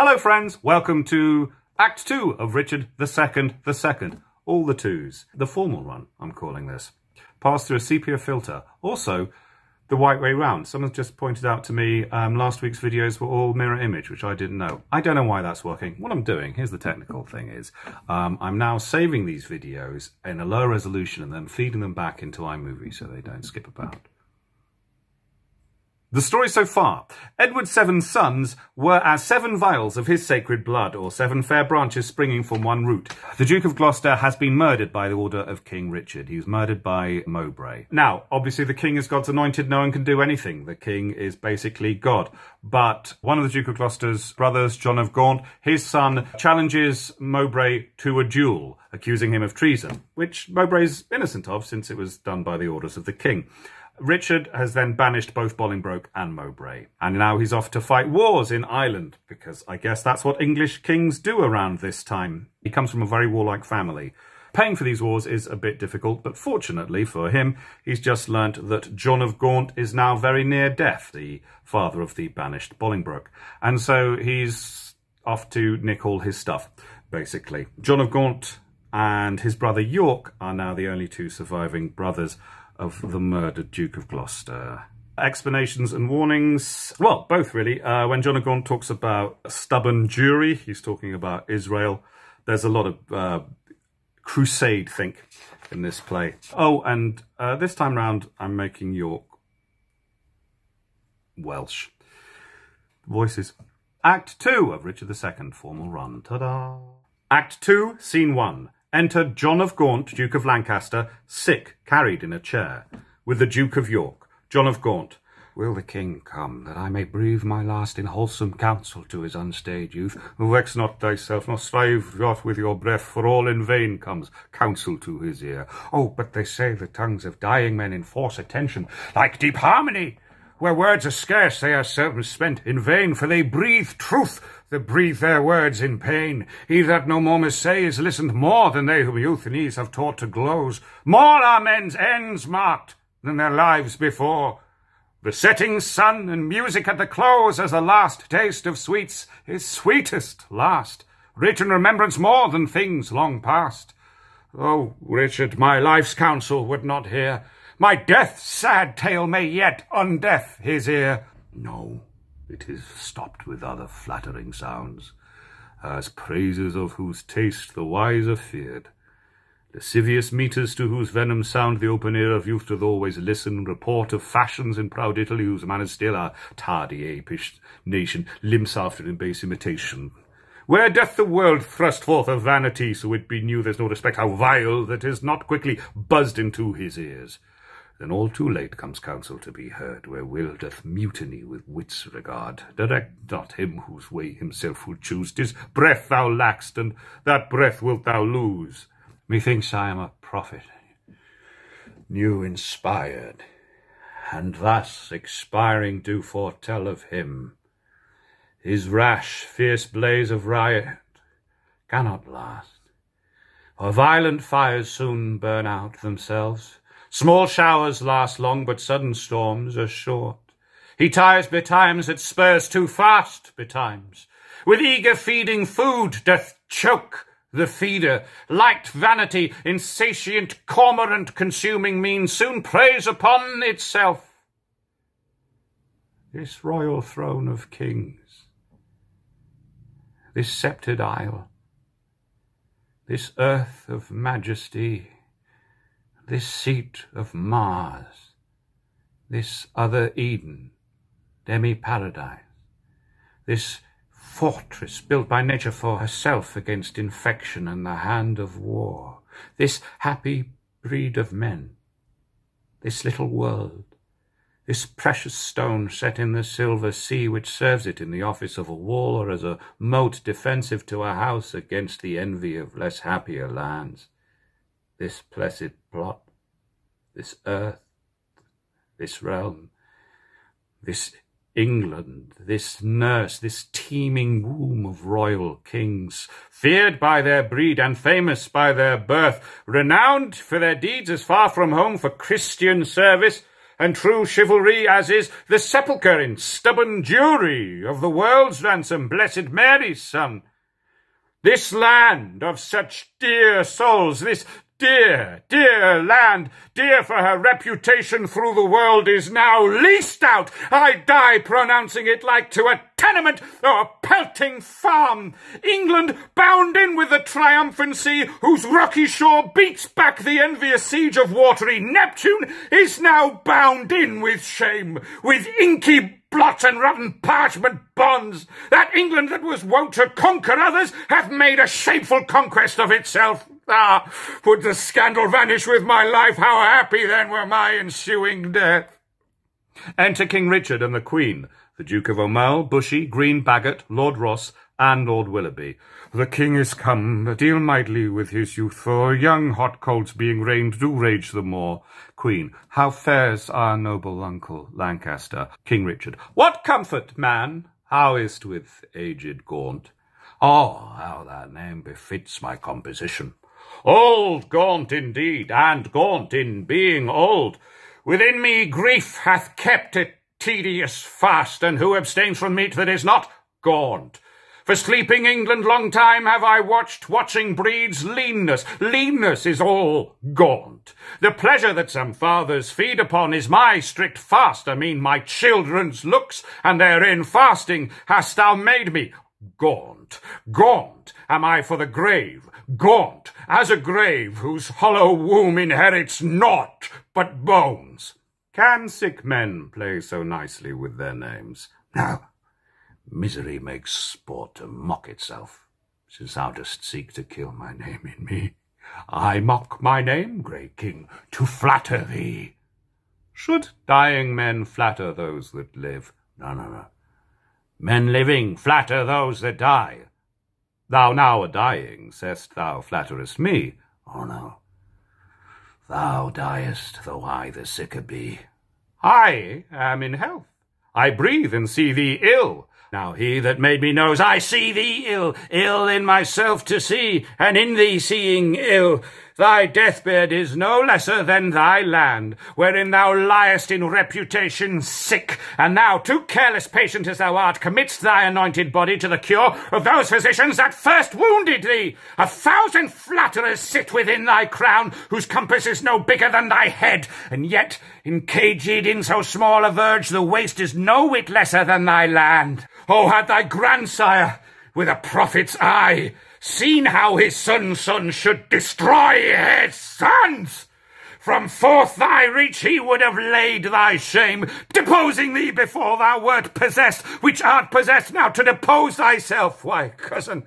Hello friends, welcome to Act 2 of Richard II the Second. All the twos. The formal run, I'm calling this. Passed through a sepia filter. Also, the white way round. Someone just pointed out to me um, last week's videos were all mirror image, which I didn't know. I don't know why that's working. What I'm doing, here's the technical thing is, um, I'm now saving these videos in a low resolution and then feeding them back into iMovie so they don't skip about. The story so far. Edward's seven sons were as seven vials of his sacred blood, or seven fair branches springing from one root. The Duke of Gloucester has been murdered by the order of King Richard. He was murdered by Mowbray. Now, obviously the king is God's anointed, no one can do anything. The king is basically God. But one of the Duke of Gloucester's brothers, John of Gaunt, his son, challenges Mowbray to a duel, accusing him of treason, which Mowbray's innocent of since it was done by the orders of the king. Richard has then banished both Bolingbroke and Mowbray, and now he's off to fight wars in Ireland, because I guess that's what English kings do around this time. He comes from a very warlike family. Paying for these wars is a bit difficult, but fortunately for him, he's just learnt that John of Gaunt is now very near death, the father of the banished Bolingbroke. And so he's off to nick all his stuff, basically. John of Gaunt and his brother York are now the only two surviving brothers of the murdered Duke of Gloucester. Explanations and warnings. Well, both really. Uh, when John of Gaunt talks about a stubborn Jewry, he's talking about Israel. There's a lot of uh, crusade think in this play. Oh, and uh, this time round, I'm making York Welsh. Voices. Act 2 of Richard II, formal run. Ta-da! Act 2, Scene 1. Enter John of Gaunt, Duke of Lancaster, sick, carried in a chair, with the Duke of York. John of Gaunt. Will the king come, that I may breathe my last in wholesome counsel to his unstayed youth? Vex not thyself, nor strive not with your breath, for all in vain comes counsel to his ear. Oh, but they say the tongues of dying men enforce attention, like deep harmony. Where words are scarce, they are seldom spent in vain, for they breathe truth that breathe their words in pain. He that no more must say is listened more than they whom ease have taught to gloze. More are men's ends marked than their lives before. The setting sun and music at the close as the last taste of sweets is sweetest last, rich in remembrance more than things long past. Oh, Richard, my life's counsel would not hear, my death's sad tale may yet undeath his ear. No, it is stopped with other flattering sounds, as praises of whose taste the wise are feared. Lascivious meters to whose venom sound the open ear of youth doth always listen, report of fashions in proud Italy, whose manners still are tardy apish nation, limps after in base imitation. Where doth the world thrust forth a vanity, so it be knew there's no respect how vile that is not quickly buzzed into his ears? Then all too late comes counsel to be heard, where will doth mutiny with wits regard. Direct not him whose way himself will choose. Tis breath thou lack'st, and that breath wilt thou lose. Methinks I am a prophet, new inspired, and thus expiring do foretell of him. His rash, fierce blaze of riot cannot last, for violent fires soon burn out themselves, Small showers last long, but sudden storms are short. He tires betimes at spurs too fast betimes. With eager feeding food doth choke the feeder. Light vanity, insatiate cormorant consuming mean, soon preys upon itself. This royal throne of kings, this sceptred isle, this earth of majesty, this seat of Mars, this other Eden, demi-paradise, this fortress built by nature for herself against infection and the hand of war, this happy breed of men, this little world, this precious stone set in the silver sea which serves it in the office of a wall or as a moat defensive to a house against the envy of less happier lands, this blessed plot, this earth, this realm, this England, this nurse, this teeming womb of royal kings, feared by their breed and famous by their birth, renowned for their deeds as far from home for Christian service and true chivalry as is the sepulchre in stubborn Jewry of the world's ransom, blessed Mary's son. This land of such dear souls, this dear, dear land, dear for her reputation through the world, is now leased out. I die pronouncing it like to a tenement or a pelting farm. England bound in with the triumphant sea, whose rocky shore beats back the envious siege of watery Neptune, is now bound in with shame, with inky blots and rotten parchment bonds. That England that was wont to conquer others hath made a shameful conquest of itself. Ah, would the scandal vanish with my life, how happy then were my ensuing death. Enter King Richard and the Queen, the Duke of Aumale, Bushy, Green, Bagot, Lord Ross, and Lord Willoughby. The king is come, deal mightily with his youth, for young hot colts being reigned do rage the more. Queen, how fares our noble uncle Lancaster? King Richard, what comfort, man? How is't with aged Gaunt? Oh, how that name befits my composition. Old Gaunt indeed, and gaunt in being old. Within me grief hath kept a tedious fast, and who abstains from meat that is not gaunt? For sleeping England long time have I watched, watching breeds leanness. Leanness is all gaunt. The pleasure that some fathers feed upon is my strict fast, I mean my children's looks, and therein fasting hast thou made me. Gaunt, gaunt am I for the grave, gaunt as a grave whose hollow womb inherits naught but bones. Can sick men play so nicely with their names? No. Misery makes sport to mock itself, since thou dost seek to kill my name in me. I mock my name, great king, to flatter thee. Should dying men flatter those that live? No, no, no. Men living flatter those that die. Thou now a dying, sayest thou flatterest me? Oh, no. Thou diest, though I the sicker be. I am in health. I breathe and see thee ill. Now he that made me knows I see thee ill, ill in myself to see, and in thee seeing ill. Thy deathbed is no lesser than thy land, wherein thou liest in reputation sick, and thou, too careless patient as thou art, committ'st thy anointed body to the cure of those physicians that first wounded thee. A thousand flatterers sit within thy crown, whose compass is no bigger than thy head, and yet, encaged in so small a verge, the waste is no whit lesser than thy land. Oh, had thy grandsire, with a prophet's eye, seen how his son's son should destroy his sons. From forth thy reach he would have laid thy shame, deposing thee before thou wert possessed, which art possessed now to depose thyself. Why, cousin,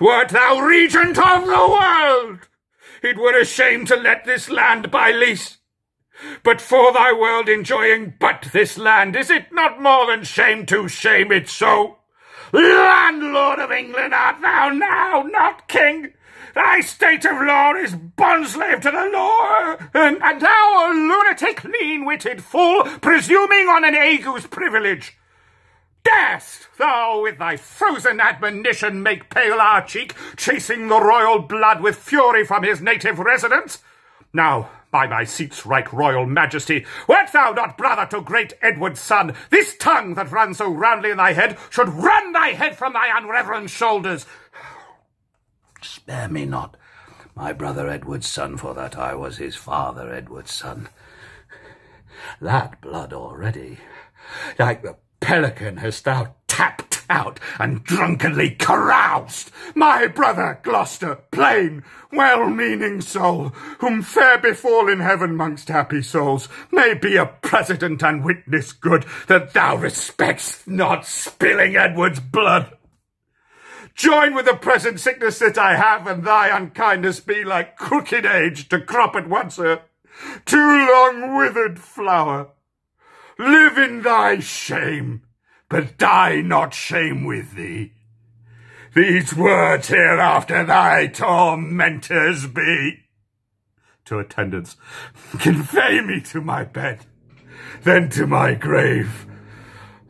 wert thou regent of the world, it were a shame to let this land by lease. But for thy world enjoying but this land, is it not more than shame to shame it so? Landlord of England art thou now, not king. Thy state of law is bondslave to the law, and, and thou a lunatic, lean-witted fool, presuming on an ague's privilege. Darest thou with thy frozen admonition make pale our cheek, chasing the royal blood with fury from his native residence? Now, by my seat's right royal majesty, wert thou not brother to great Edward's son, this tongue that runs so roundly in thy head should run thy head from thy unreverend shoulders. Spare me not, my brother Edward's son, for that I was his father Edward's son. That blood already, like the pelican hast thou tapped out and drunkenly caroused. My brother Gloucester, plain, well-meaning soul, whom fair befall in heaven mongst happy souls, may be a precedent and witness good that thou respect'st not spilling Edward's blood. Join with the present sickness that I have, and thy unkindness be like crooked age to crop at once a too long withered flower. Live in thy shame, but die not shame with thee. These words hereafter thy tormentors be. To attendants, convey me to my bed, then to my grave.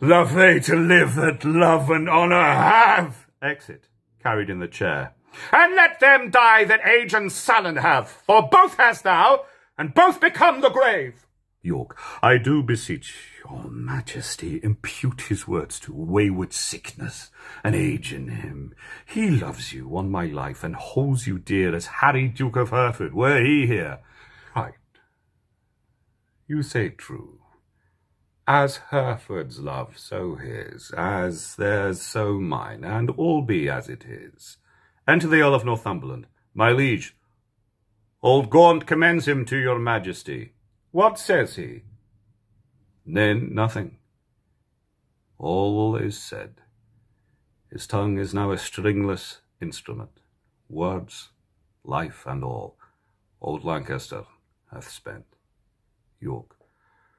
Love they to live that love and honour have. Exit, carried in the chair. And let them die that age and sullen have, for both hast thou, and both become the grave. York, I do beseech your majesty impute his words to wayward sickness and age in him. He loves you on my life and holds you dear as Harry Duke of Hereford were he here. Right. You say true. As Hereford's love, so his, as theirs, so mine, and all be as it is. Enter the Earl of Northumberland, my liege. Old Gaunt commends him to your majesty. What says he? Nay, nothing. All is said. His tongue is now a stringless instrument. Words, life, and all, old Lancaster hath spent. York,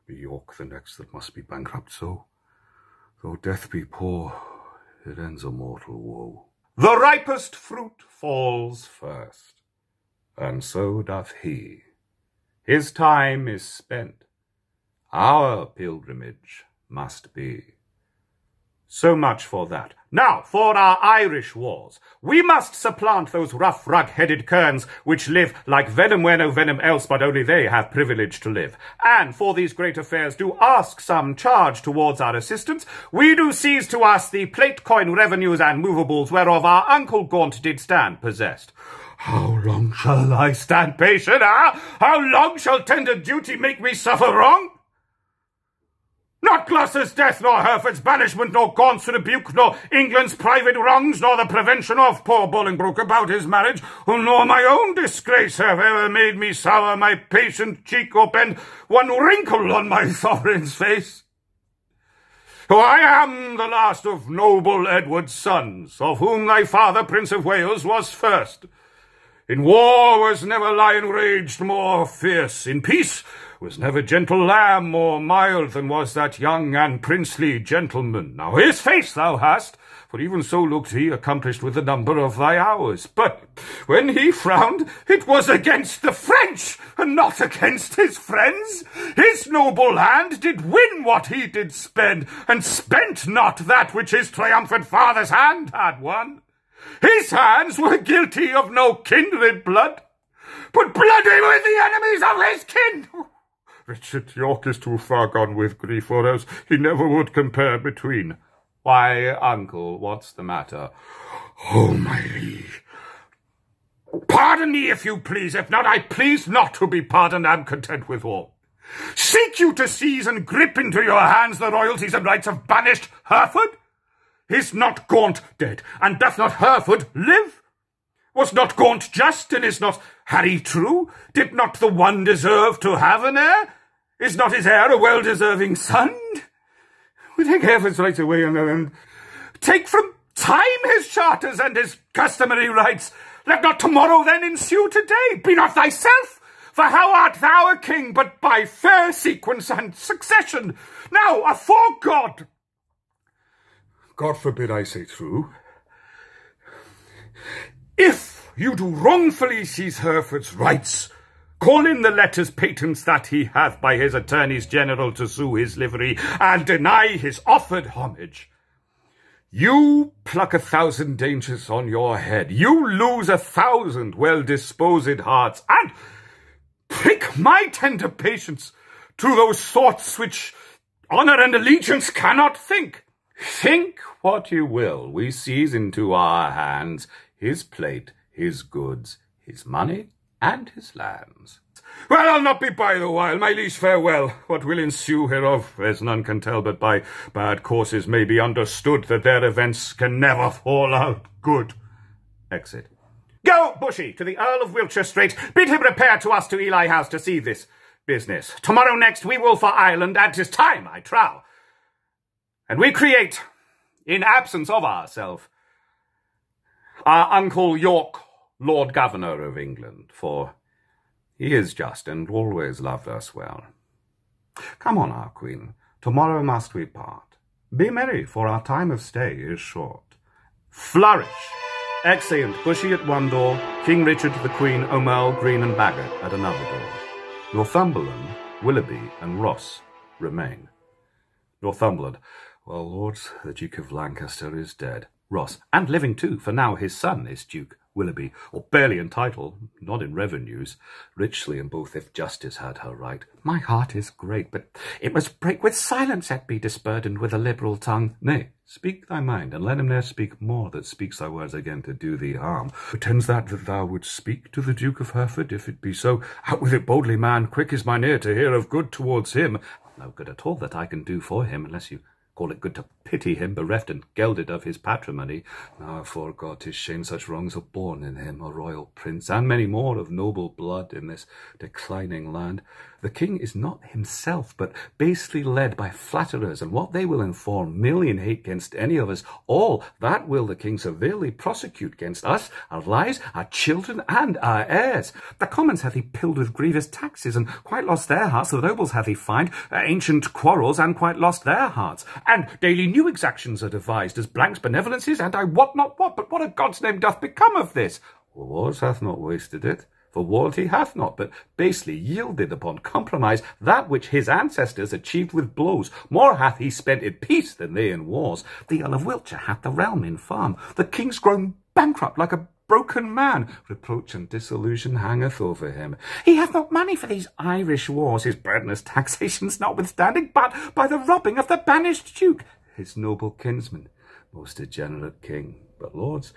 be York the next that must be bankrupt so. Though death be poor, it ends a mortal woe. The ripest fruit falls first, and so doth he. His time is spent. Our pilgrimage must be. So much for that. Now, for our Irish wars. We must supplant those rough, rug-headed kerns, which live like venom where no venom else, but only they have privilege to live. And for these great affairs do ask some charge towards our assistance. We do seize to us the plate coin revenues and movables whereof our uncle Gaunt did stand possessed. How long shall I stand patient, ah? How long shall tender duty make me suffer wrong? Not Gloucester's death, nor Hereford's banishment, nor Gaunt's rebuke, nor England's private wrongs, nor the prevention of poor Bolingbroke about his marriage, nor my own disgrace have ever made me sour my patient cheek or bend one wrinkle on my sovereign's face. For I am the last of noble Edward's sons, of whom thy father, Prince of Wales, was first. In war was never lion raged more fierce. In peace was never gentle lamb more mild than was that young and princely gentleman. Now his face thou hast, for even so looked he accomplished with the number of thy hours. But when he frowned, it was against the French, and not against his friends. His noble hand did win what he did spend, and spent not that which his triumphant father's hand had won. His hands were guilty of no kindred blood, but bloody with the enemies of his kin. Richard York is too far gone with grief, or else he never would compare between. Why, uncle, what's the matter? Oh, my liege. Pardon me, if you please. If not, I please not to be pardoned. am content with all. Seek you to seize and grip into your hands the royalties and rights of banished Hereford? Is not Gaunt dead, and doth not Hereford live? Was not Gaunt just, and is not Harry true? Did not the one deserve to have an heir? Is not his heir a well-deserving son? We take Hereford's rights away and, and take from time his charters and his customary rights. Let not tomorrow then ensue today. Be not thyself, for how art thou a king but by fair sequence and succession? Now, afore God, God forbid I say true, if you do wrongfully seize Hereford's rights, call in the letters patents that he hath by his attorneys general to sue his livery, and deny his offered homage, you pluck a thousand dangers on your head, you lose a thousand well-disposed hearts, and prick my tender patience to those thoughts which honour and allegiance cannot think. Think what you will, we seize into our hands his plate, his goods, his money, and his lands. Well, I'll not be by the while, my liege, farewell. What will ensue hereof, as none can tell, but by bad courses may be understood that their events can never fall out good. Exit. Go, Bushy, to the Earl of Wiltshire Straight. Bid him repair to us to Ely House to see this business. Tomorrow next we will for Ireland, and 'tis time, I trow. And we create, in absence of ourself, our Uncle York, Lord Governor of England, for he is just and always loved us well. Come on, our Queen, tomorrow must we part. Be merry, for our time of stay is short. Flourish! Exeunt Bushy at one door, King Richard, the Queen, Aumerle, Green, and Bagot at another door. Northumberland, Willoughby, and Ross remain. Northumberland, well, lords, the Duke of Lancaster is dead. Ross, and living too, for now his son is Duke Willoughby, or barely in title, not in revenues, richly in both if justice had her right. My heart is great, but it must break with silence that be disburdened with a liberal tongue. Nay, speak thy mind, and let him ne'er speak more that speaks thy words again to do thee harm. Pretends that that thou wouldst speak to the Duke of Hereford, if it be so. Out with it boldly, man, quick is mine ear to hear of good towards him. No good at all that I can do for him, unless you call it good to pity him, bereft and gelded of his patrimony. Now, for God, 'tis shame such wrongs are born in him, a royal prince, and many more of noble blood in this declining land. The king is not himself, but basely led by flatterers, and what they will inform, million hate against any of us, all that will the king severely prosecute against us, our lives, our children, and our heirs. The commons hath he pilled with grievous taxes, and quite lost their hearts. The nobles hath he fined uh, ancient quarrels, and quite lost their hearts. And daily new exactions are devised as blanks benevolences, and I wot not what, but what a God's name doth become of this? Wars hath not wasted it. For he hath not, but basely yielded upon compromise that which his ancestors achieved with blows. More hath he spent in peace than they in wars. The Earl of Wiltshire hath the realm in farm. The king's grown bankrupt like a broken man. Reproach and disillusion hangeth over him. He hath not money for these Irish wars, his breadless taxations notwithstanding, but by the robbing of the banished duke, his noble kinsman, most degenerate king. But, lords,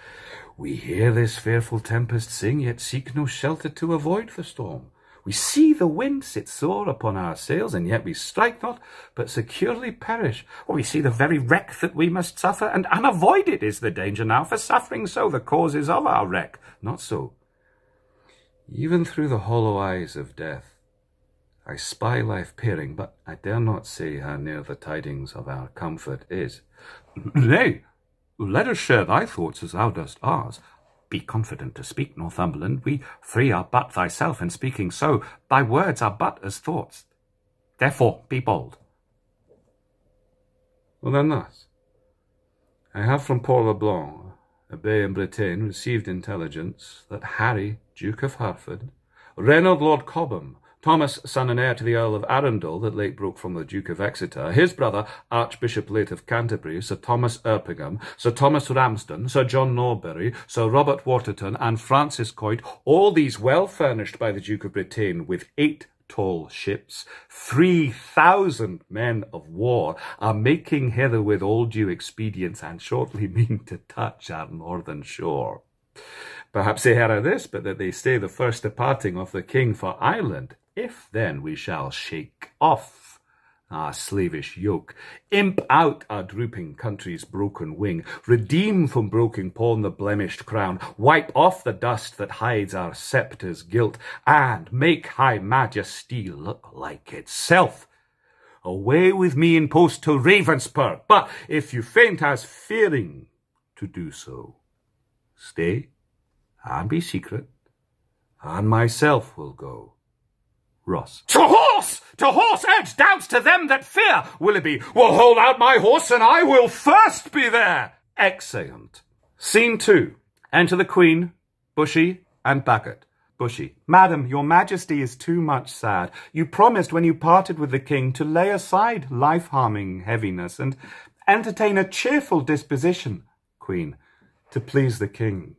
we hear this fearful tempest sing, yet seek no shelter to avoid the storm. We see the wind sit sore upon our sails, and yet we strike not, but securely perish. Or we see the very wreck that we must suffer, and unavoided is the danger now, for suffering so the cause is of our wreck. Not so. Even through the hollow eyes of death, I spy life peering, but I dare not say how near the tidings of our comfort is. Nay, let us share thy thoughts as thou dost ours. Be confident to speak, Northumberland. We three are but thyself, in speaking so, thy words are but as thoughts. Therefore, be bold. Well, then thus. I have from Port le Blanc, a bay in Bretagne, received intelligence that Harry, Duke of Hereford, Reynold Lord Cobham, Thomas, son and heir to the Earl of Arundel, that late broke from the Duke of Exeter, his brother, Archbishop late of Canterbury, Sir Thomas Erpingham, Sir Thomas Ramston, Sir John Norbury, Sir Robert Waterton, and Francis Coit, all these well furnished by the Duke of Bretagne with eight tall ships, three thousand men of war, are making hither with all due expedience, and shortly mean to touch our northern shore. Perhaps they hear of this, but that they stay the first departing of the king for Ireland, if then we shall shake off our slavish yoke, imp out our drooping country's broken wing, redeem from broken pawn the blemished crown, wipe off the dust that hides our sceptre's guilt, and make high majesty look like itself. Away with me in post to Ravenspur, but if you faint as fearing to do so, stay and be secret, and myself will go. Ross. To horse! To horse! Edge doubts to them that fear! Willoughby will hold out my horse, and I will first be there! Exeunt. Scene two. Enter the Queen, Bushy, and Bagot. Bushy. Madam, your majesty is too much sad. You promised when you parted with the king to lay aside life-harming heaviness and entertain a cheerful disposition. Queen. To please the king.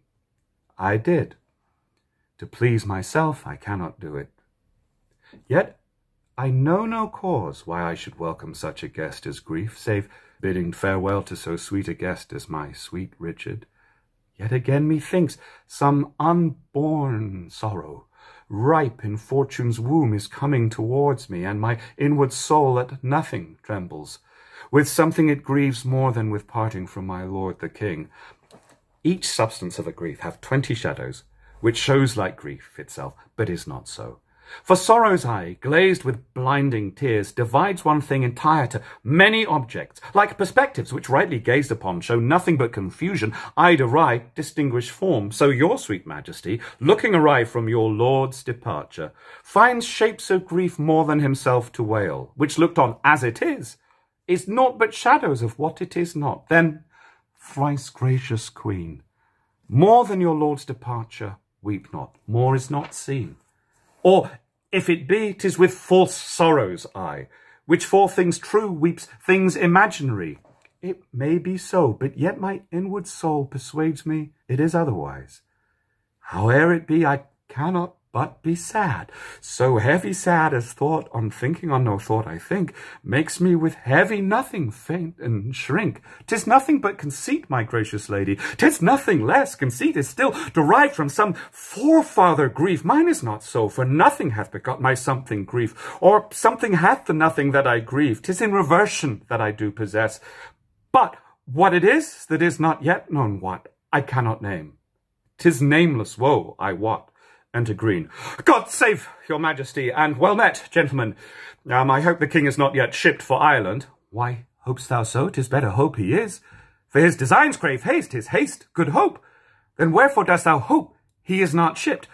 I did. To please myself, I cannot do it. Yet I know no cause why I should welcome such a guest as grief, save bidding farewell to so sweet a guest as my sweet Richard. Yet again methinks some unborn sorrow, ripe in fortune's womb, is coming towards me, and my inward soul at nothing trembles. With something it grieves more than with parting from my lord the king. Each substance of a grief hath twenty shadows, which shows like grief itself, but is not so. For sorrow's eye, glazed with blinding tears, divides one thing entire to many objects, like perspectives which rightly gazed upon show nothing but confusion, eyed awry, distinguish form. So your sweet majesty, looking awry from your lord's departure, finds shapes of grief more than himself to wail, which looked on as it is, is naught but shadows of what it is not. Then, thrice gracious queen, more than your lord's departure, weep not, more is not seen. Or, if it be 'tis with false sorrow's I, which for things true weeps things imaginary. It may be so, but yet my inward soul persuades me it is otherwise. Howe'er it be, I cannot but be sad. So heavy sad as thought on thinking on no thought I think, makes me with heavy nothing faint and shrink. Tis nothing but conceit, my gracious lady. Tis nothing less. Conceit is still derived from some forefather grief. Mine is not so, for nothing hath begot my something grief, or something hath the nothing that I grieve. Tis in reversion that I do possess. But what it is that is not yet known what, I cannot name. Tis nameless woe, I wot. Enter Green. God save your majesty, and well met, gentlemen. Um, I hope the king is not yet shipped for Ireland. Why, hopest thou so? Tis better hope he is. For his designs crave haste, his haste good hope. Then wherefore dost thou hope he is not shipped?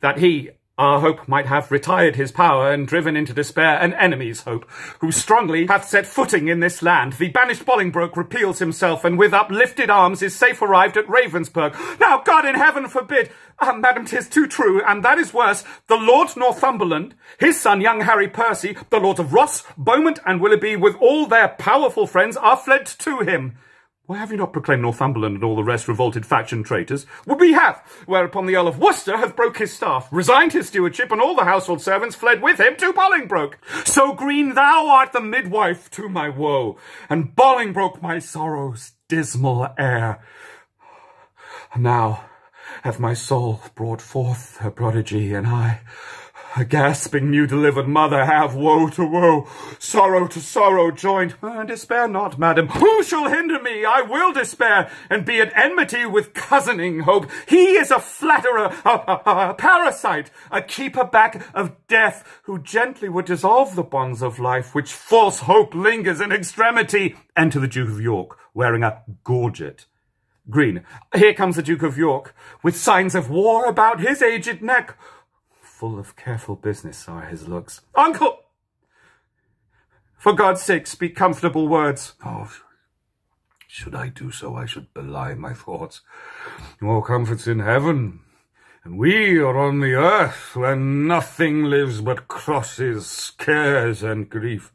That he, our hope might have retired his power and driven into despair an enemy's hope, who strongly hath set footing in this land. The banished Bolingbroke repeals himself, and with uplifted arms is safe arrived at Ravenspurgh. Now God in heaven forbid! Ah, madam, tis too true, and that is worse. The Lord Northumberland, his son young Harry Percy, the lords of Ross, Beaumont, and Willoughby, with all their powerful friends, are fled to him. Why have you not proclaimed Northumberland and all the rest revolted faction traitors? Would we have, whereupon the Earl of Worcester hath broke his staff, resigned his stewardship, and all the household servants fled with him to Bolingbroke. So green thou art the midwife to my woe, and Bolingbroke my sorrow's dismal heir. Now hath my soul brought forth her prodigy, and I, gasping new delivered mother have woe to woe, sorrow to sorrow joined. Uh, despair not, madam. Who shall hinder me? I will despair, and be at enmity with cousining hope. He is a flatterer, a, a, a parasite, a keeper back of death, who gently would dissolve the bonds of life, which false hope lingers in extremity. Enter the Duke of York, wearing a gorget. Green. Here comes the Duke of York, with signs of war about his aged neck. Full of careful business are his looks. Uncle! For God's sake, speak comfortable words. Oh, should I do so, I should belie my thoughts. More comforts in heaven, and we are on the earth, where nothing lives but crosses, cares, and grief.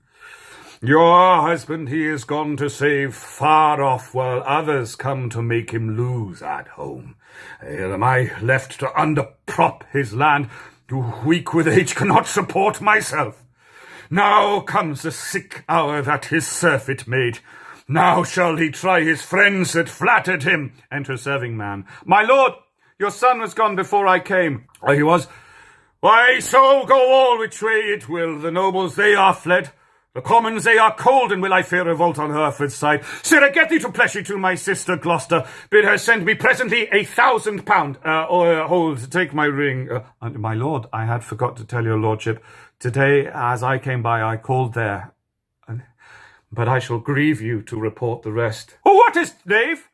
Your husband he is gone to save far off, while others come to make him lose at home. Here am I left to underprop his land, weak with age cannot support myself. Now comes the sick hour that his surfeit made. Now shall he try his friends that flattered him. Enter serving man. My lord, your son was gone before I came. Oh, he was. Why, so go all which way it will. The nobles, they are fled. The commons, they are cold, and will I fear revolt on Hereford's side. Sirrah, get thee to Pleshy to my sister Gloucester. Bid her send me presently a thousand pound. Uh, or, uh, hold, take my ring. Uh, my lord, I had forgot to tell your lordship. Today, as I came by, I called there. But I shall grieve you to report the rest. Oh, what is, knave?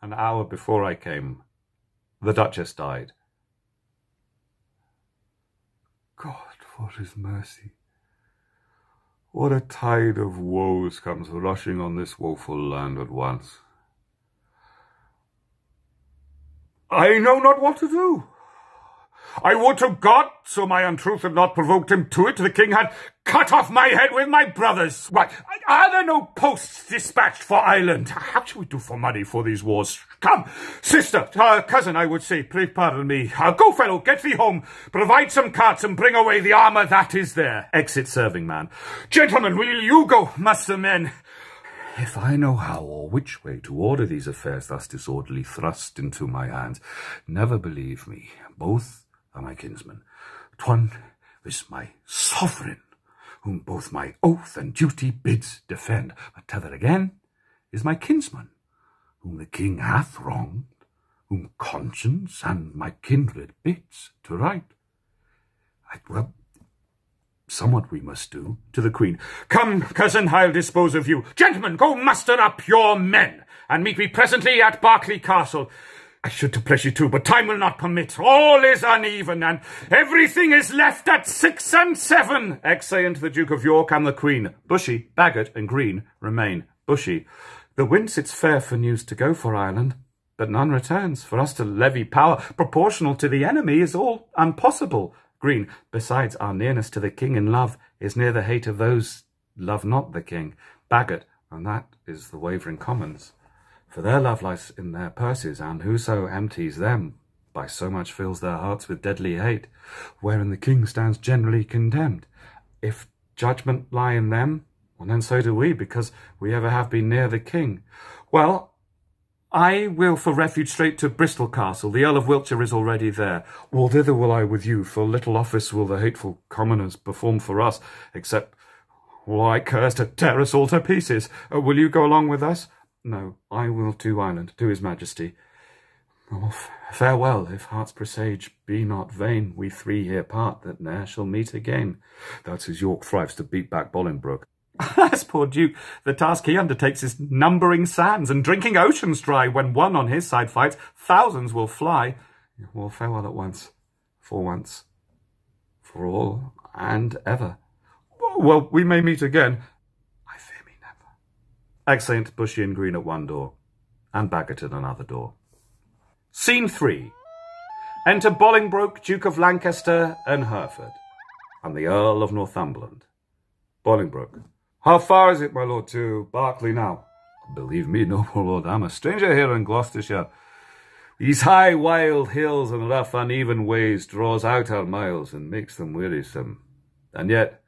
An hour before I came, the Duchess died. God, for his mercy. What a tide of woes comes rushing on this woeful land at once. I know not what to do. I would to God, so my untruth had not provoked him to it, the king had cut off my head with my brothers. Why, are there no posts dispatched for Ireland? How shall we do for money for these wars? Come, sister, uh, cousin, I would say, please pardon me. Uh, go, fellow, get thee home, provide some carts and bring away the armour that is there. Exit serving man. Gentlemen, will you go, muster men? If I know how or which way to order these affairs thus disorderly thrust into my hands, never believe me, both my kinsmen. One is my sovereign, whom both my oath and duty bids defend. But t'other again is my kinsman, whom the king hath wronged, whom conscience and my kindred bids to right. I, well, somewhat we must do. To the queen, Come, cousin, I'll dispose of you. Gentlemen, go muster up your men, and meet me presently at Berkeley Castle. I should to you too, but time will not permit. All is uneven, and everything is left at six and seven. Exeunt the Duke of York and the Queen. Bushy, Bagot, and Green remain. Bushy. The wind sits fair for news to go for Ireland, but none returns. For us to levy power proportional to the enemy is all impossible. Green. Besides, our nearness to the king in love is near the hate of those love not the king. Bagot. And that is the wavering commons for their love lies in their purses, and whoso empties them by so much fills their hearts with deadly hate, wherein the king stands generally condemned. If judgment lie in them, well, then so do we, because we ever have been near the king. Well, I will for refuge straight to Bristol Castle. The Earl of Wiltshire is already there. Well, thither will I with you, for little office will the hateful commoners perform for us, except, why, curse to tear us all to pieces. Uh, will you go along with us? No, I will to Ireland, to his majesty. Oh, farewell, if hearts presage be not vain, we three here part, that ne'er shall meet again. That's as York thrives to beat back Bolingbroke. As poor Duke, the task he undertakes is numbering sands and drinking oceans dry. When one on his side fights, thousands will fly. Well, farewell at once, for once, for all, and ever. Well, we may meet again. I fear me never. Exeunt Bushy and Green at one door, and Bagot at another door. Scene 3. Enter Bolingbroke, Duke of Lancaster and Hereford, and the Earl of Northumberland. Bolingbroke. How far is it, my lord, to Berkeley now? Believe me, noble lord, I'm a stranger here in Gloucestershire. These high, wild hills and rough, uneven ways draws out our miles and makes them wearisome. And yet,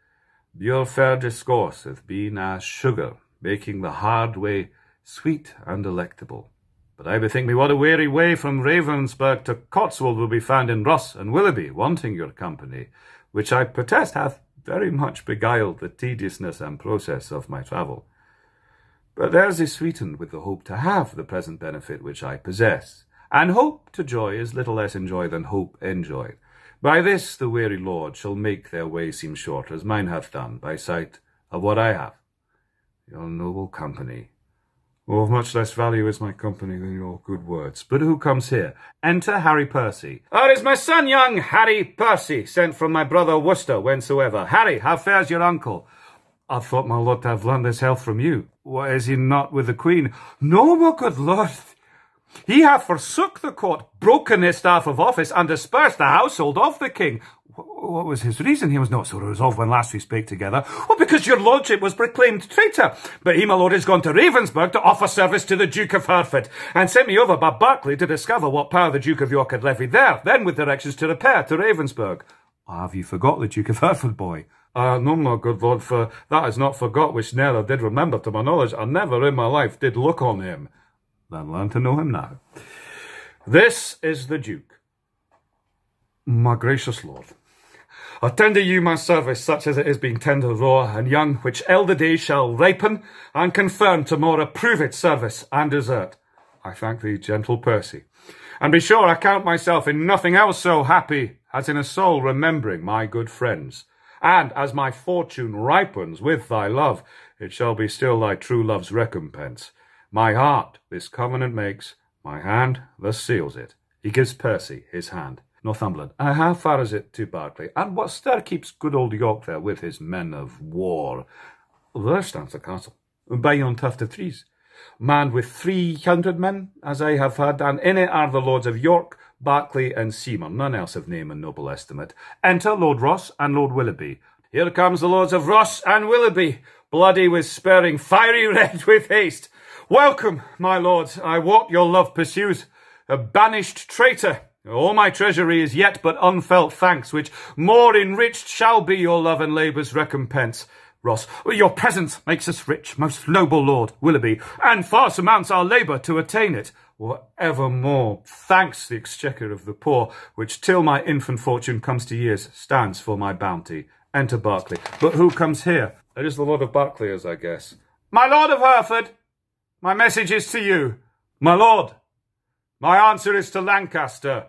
your fair discourse hath been as sugar, making the hard way sweet and delectable. But I bethink me what a weary way from Ravenspurgh to Cotswold will be found in Ross and Willoughby, wanting your company, which I protest hath very much beguiled the tediousness and process of my travel. But theirs is sweetened with the hope to have the present benefit which I possess, and hope to joy is little less enjoy than hope enjoyed. By this the weary lord shall make their way seem short, as mine hath done, by sight of what I have. Your noble company, Or of much less value is my company than your good words. But who comes here? Enter Harry Percy. Oh, it is my son, young Harry Percy, sent from my brother Worcester, whensoever. Harry, how fares your uncle? I thought my lord to have learned this health from you. Why is he not with the queen? No, my good lord. He hath forsook the court, broken his staff of office, and dispersed the household of the king. What was his reason? He was not so resolved when last we spake together. Well, because your lordship was proclaimed traitor. But he, my lord, is gone to Ravenspurgh to offer service to the Duke of Hereford, and sent me over by Berkeley to discover what power the Duke of York had levied there, then with directions to repair to Ravenspurgh. Have you forgot the Duke of Hereford, boy? Ah, uh, no, my good lord, for that is not forgot, which ne'er did remember to my knowledge. I never in my life did look on him. Then learn to know him now. This is the Duke. My gracious lord, I tender you my service, such as it is being tender raw and young, which elder days shall ripen and confirm to more approved service and desert. I thank thee, gentle Percy. And be sure I count myself in nothing else so happy as in a soul remembering my good friends. And as my fortune ripens with thy love, it shall be still thy true love's recompense. My heart this covenant makes, my hand thus seals it. He gives Percy his hand. Northumberland. Uh, how far is it to Berkeley? And what stir keeps good old York there with his men of war? There stands the castle, by yon tuft of trees, manned with three hundred men, as I have heard, and in it are the lords of York, Berkeley, and Seymour, none else of name and noble estimate. Enter Lord Ross and Lord Willoughby. Here comes the lords of Ross and Willoughby, bloody with spurring, fiery red with haste. Welcome, my lords, I wot your love pursues, a banished traitor, all my treasury is yet but unfelt thanks, which more enriched shall be your love and labour's recompense. Ross, your presence makes us rich, most noble lord, Willoughby, and far surmounts our labour to attain it. Whatevermore thanks the exchequer of the poor, which till my infant fortune comes to years, stands for my bounty. Enter Berkeley. But who comes here? It is the Lord of Berkeley, as I guess. My Lord of Hereford, my message is to you. My lord, my answer is to Lancaster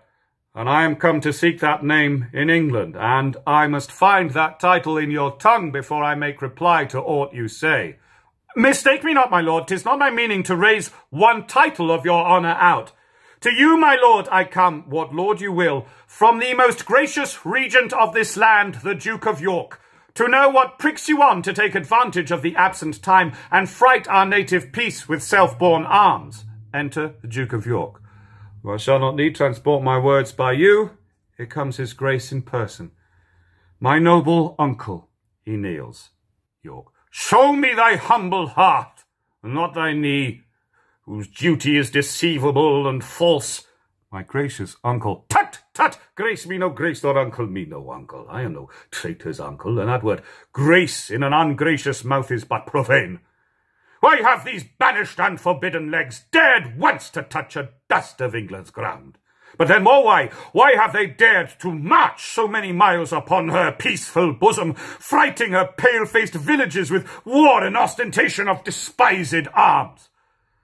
and I am come to seek that name in England, and I must find that title in your tongue before I make reply to aught you say. Mistake me not, my lord, tis not my meaning to raise one title of your honour out. To you, my lord, I come, what lord you will, from the most gracious regent of this land, the Duke of York, to know what pricks you on to take advantage of the absent time and fright our native peace with self-born arms. Enter the Duke of York. I shall not need transport my words by you. Here comes his grace in person. My noble uncle, he kneels. York. Show me thy humble heart, and not thy knee, whose duty is deceivable and false. My gracious uncle. Tut, tut! Grace me no grace, nor uncle me no uncle. I am no traitor's uncle, and that word grace in an ungracious mouth is but profane. Why have these banished and forbidden legs dared once to touch a dust of England's ground? But then more why? Why have they dared to march so many miles upon her peaceful bosom, frighting her pale-faced villages with war and ostentation of despised arms?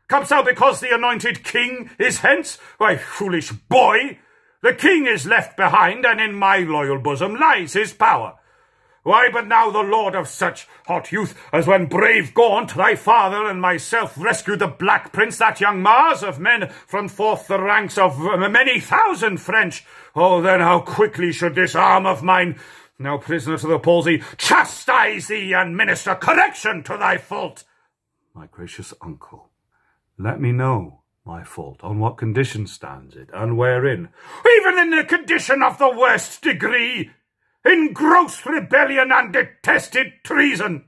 Comes thou because the anointed king is hence? Why, foolish boy, the king is left behind, and in my loyal bosom lies his power. Why, but now the lord of such hot youth as when brave Gaunt, thy father, and myself rescued the Black Prince, that young Mars of men, from forth the ranks of uh, many thousand French. Oh, then how quickly should this arm of mine, now prisoner to the palsy, chastise thee and minister correction to thy fault. My gracious uncle, let me know my fault, on what condition stands it, and wherein? Even in the condition of the worst degree in gross rebellion and detested treason.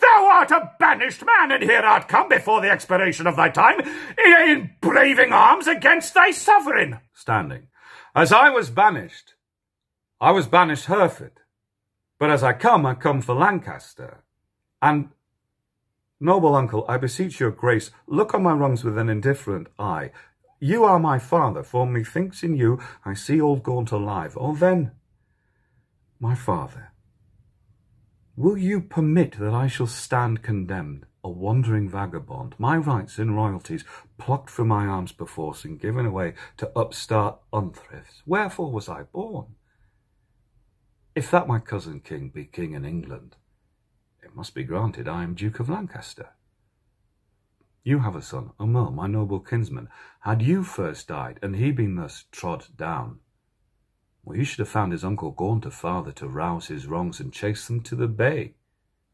Thou art a banished man, and here art come before the expiration of thy time, in braving arms against thy sovereign. Standing. As I was banished, I was banished Hereford. But as I come, I come for Lancaster. And, noble uncle, I beseech your grace, look on my wrongs with an indifferent eye. You are my father, for methinks in you I see old Gaunt alive. Oh, then, my father, will you permit that I shall stand condemned, a wandering vagabond, my rights and royalties plucked from my arms perforce and given away to upstart unthrifts? Wherefore was I born? If that my cousin king be king in England, it must be granted I am Duke of Lancaster. You have a son, Aumerle, my noble kinsman. Had you first died, and he been thus trod down, well, you should have found his uncle Gaunt a father to rouse his wrongs and chase them to the bay.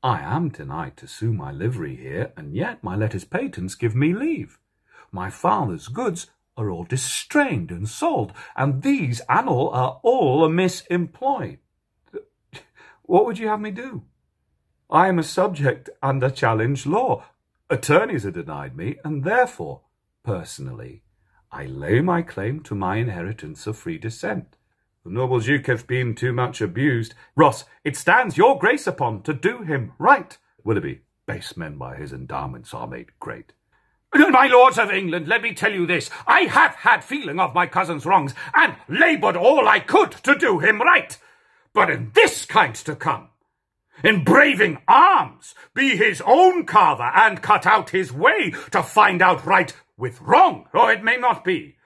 I am denied to sue my livery here, and yet my letters patents give me leave. My father's goods are all distrained and sold, and these and all are all amiss employed. What would you have me do? I am a subject under challenge law. Attorneys are denied me, and therefore, personally, I lay my claim to my inheritance of free descent. The noble Duke hath been too much abused. Ross, it stands your grace upon to do him right. Willoughby, base men by his endowments are made great. My lords of England, let me tell you this. I have had feeling of my cousin's wrongs, and laboured all I could to do him right. But in this kind to come, in braving arms, be his own carver, and cut out his way to find out right with wrong, or it may not be.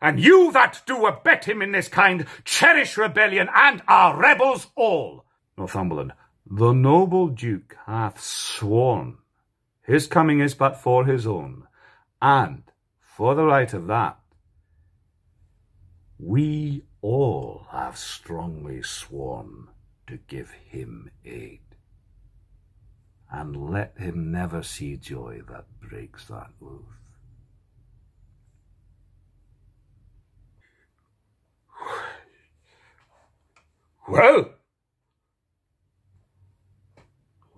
And you that do abet him in this kind, cherish rebellion and are rebels all. Northumberland, the noble Duke hath sworn his coming is but for his own, and for the right of that, we all have strongly sworn to give him aid. And let him never see joy that breaks that oath. Well,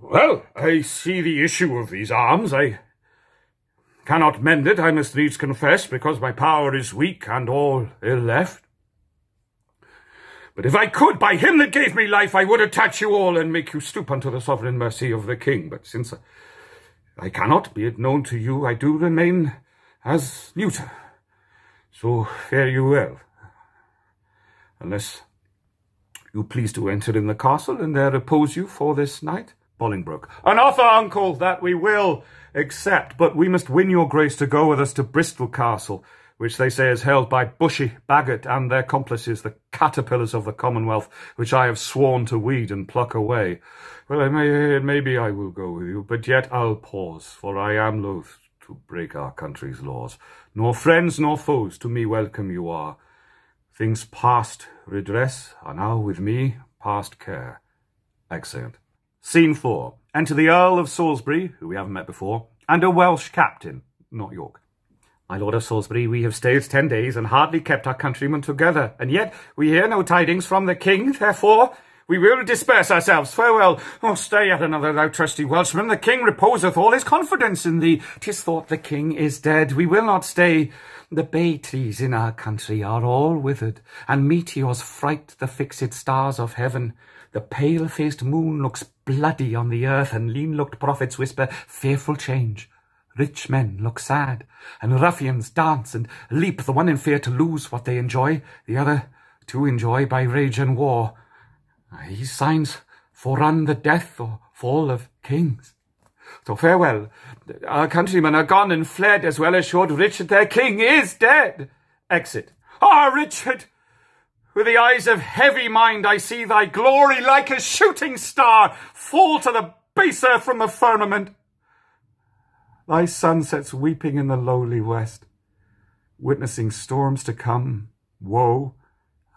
well, I see the issue of these arms. I cannot mend it, I must needs confess, because my power is weak and all ill left. But if I could, by him that gave me life, I would attach you all and make you stoop unto the sovereign mercy of the king. But since I cannot, be it known to you, I do remain as neuter. So fare you well. Unless you please to enter in the castle, and there repose you for this night. Bolingbroke. An offer, uncle, that we will accept, but we must win your grace to go with us to Bristol Castle, which they say is held by Bushy, Bagot, and their complices, the caterpillars of the Commonwealth, which I have sworn to weed and pluck away. Well, it may, maybe I will go with you, but yet I'll pause, for I am loath to break our country's laws. Nor friends nor foes to me welcome you are. Things past redress are now with me past care. Excellent. Scene 4. Enter the Earl of Salisbury, who we haven't met before, and a Welsh captain, not York. My lord of Salisbury, we have stayed ten days and hardly kept our countrymen together, and yet we hear no tidings from the king, therefore We will disperse ourselves. Farewell. Oh, stay yet another, thou trusty Welshman. The king reposeth all his confidence in thee. Tis thought the king is dead. We will not stay. The bay trees in our country are all withered, and meteors fright the fixed stars of heaven. The pale-faced moon looks bloody on the earth, and lean-looked prophets whisper fearful change. Rich men look sad, and ruffians dance and leap, the one in fear to lose what they enjoy, the other to enjoy by rage and war. These signs forerun the death or fall of kings. So farewell. Our countrymen are gone and fled, as well as should Richard their king is dead. Exit. Ah, Richard! With the eyes of heavy mind I see thy glory like a shooting star fall to the base earth from the firmament. Thy sun sets weeping in the lowly west, witnessing storms to come, woe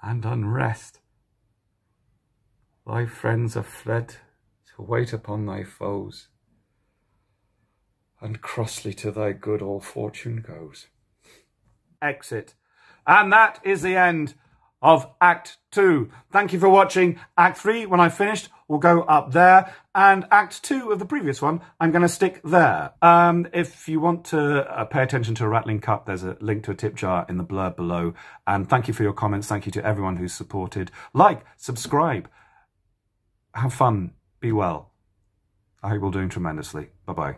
and unrest. Thy friends are fled to wait upon thy foes, and crossly to thy good all fortune goes. Exit. And that is the end of Act 2. Thank you for watching. Act 3, when I finished, we'll go up there. And Act 2 of the previous one, I'm going to stick there. Um, if you want to uh, pay attention to a rattling cup, there's a link to a tip jar in the blurb below. And thank you for your comments. Thank you to everyone who's supported. Like, subscribe. Have fun. Be well. I hope you're doing tremendously. Bye-bye.